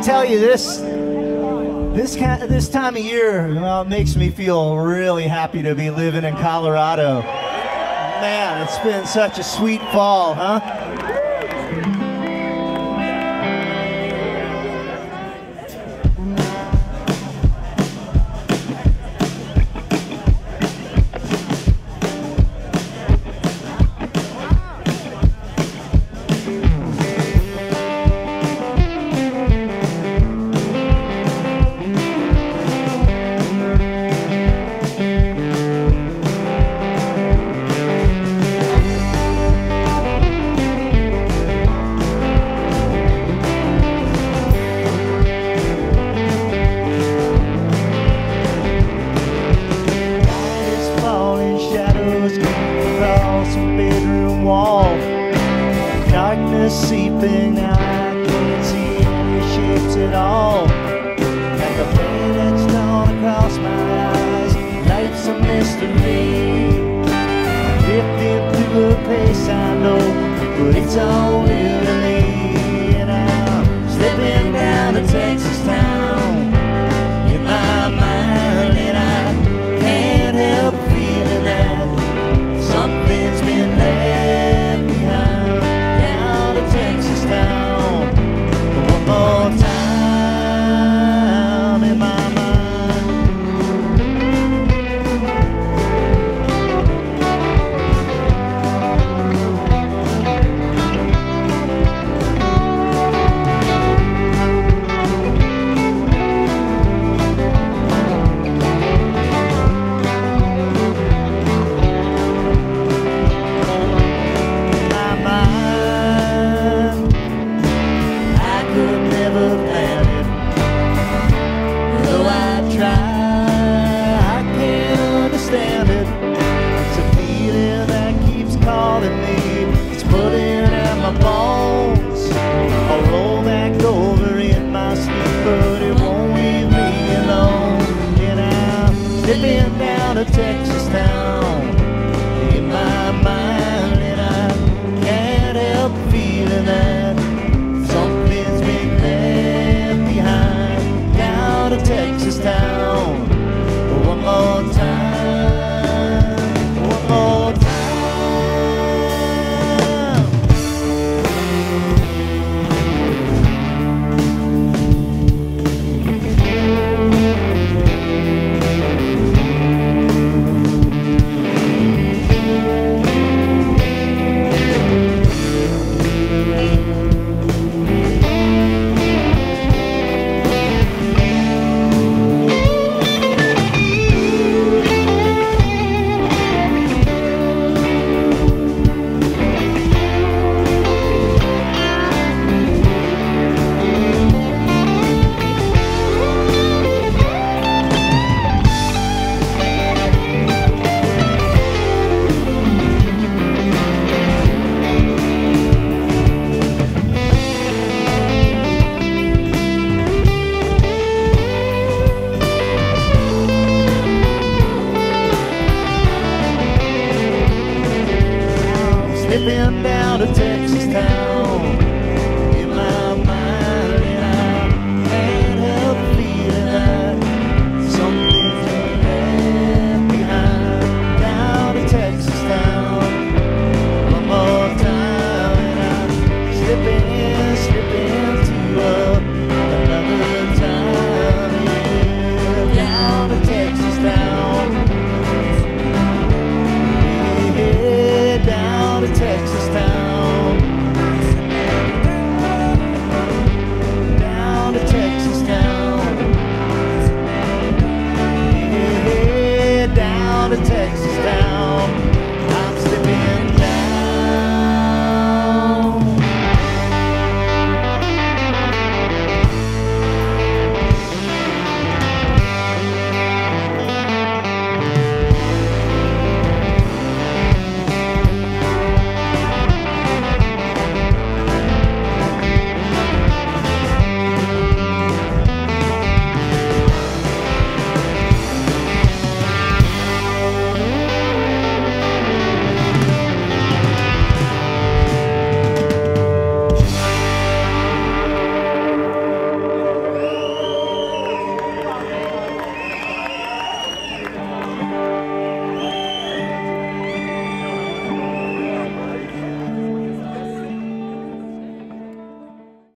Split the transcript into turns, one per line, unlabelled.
I'll tell you this. This, kind, this time of year well, makes me feel really happy to be living in Colorado. Man, it's been such a sweet fall, huh? seeping out. Texas town. wanna take